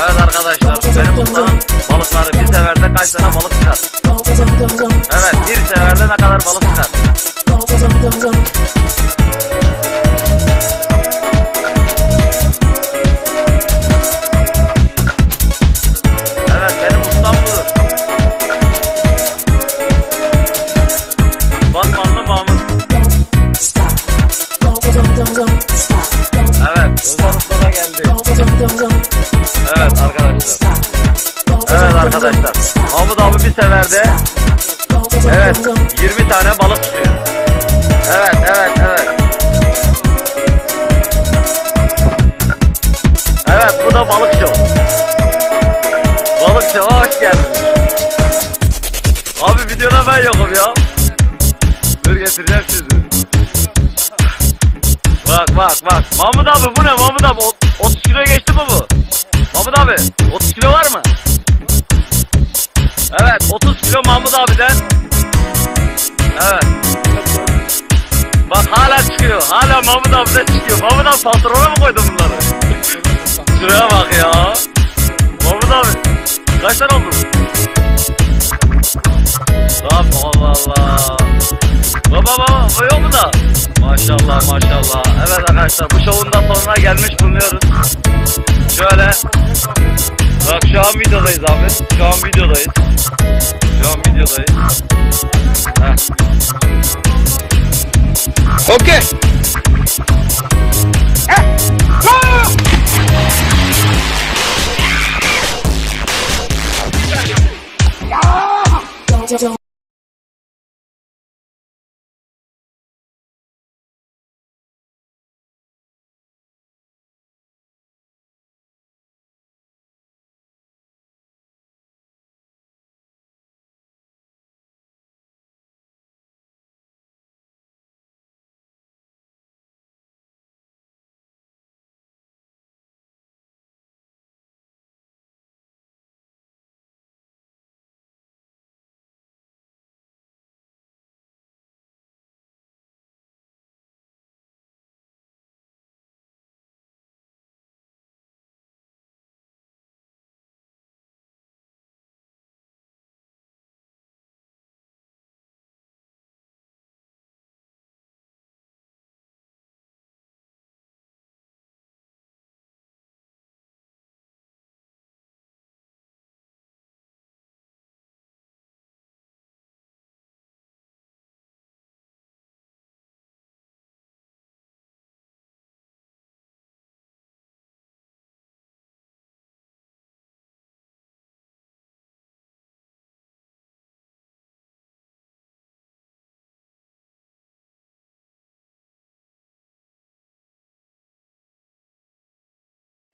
Evet arkadaşlar benim ustam balıkları bir seferde kaç tane balık çıkar? Evet bir seferde ne kadar balık çıkar? Evet arkadaşlar. Evet arkadaşlar. Mahmut abi bir seferde evet 20 tane balık tutuyor. Evet evet evet. Evet bu da balık show. Balık show hoş geldiniz. Abi videoda ben yokum ya. Dur getireceğim sizi. Bak bak bak. Mahmut abi bu ne Mahmut abi? Ot- 30 kilo geçti mi bu? Mahmut abi 30 kilo var mı? Evet 30 kilo Mahmut abiden. Evet. Bak hala çıkıyor. Hala Mahmut abiden çıkıyor. Mahmut abi patrona mı koydun bunları? Şuraya bak ya. Mahmut abi. Kaç tane oldu? Tamam Allah Allah. Baba baba o yok mu da? Maşallah maşallah. Evet arkadaşlar bu şovun da sonuna gelmiş bulunuyoruz. Şöyle. Bak şu an videodayız abi. Şu an videodayız. Şu an videodayız. Heh. Okay. Ha